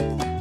あ!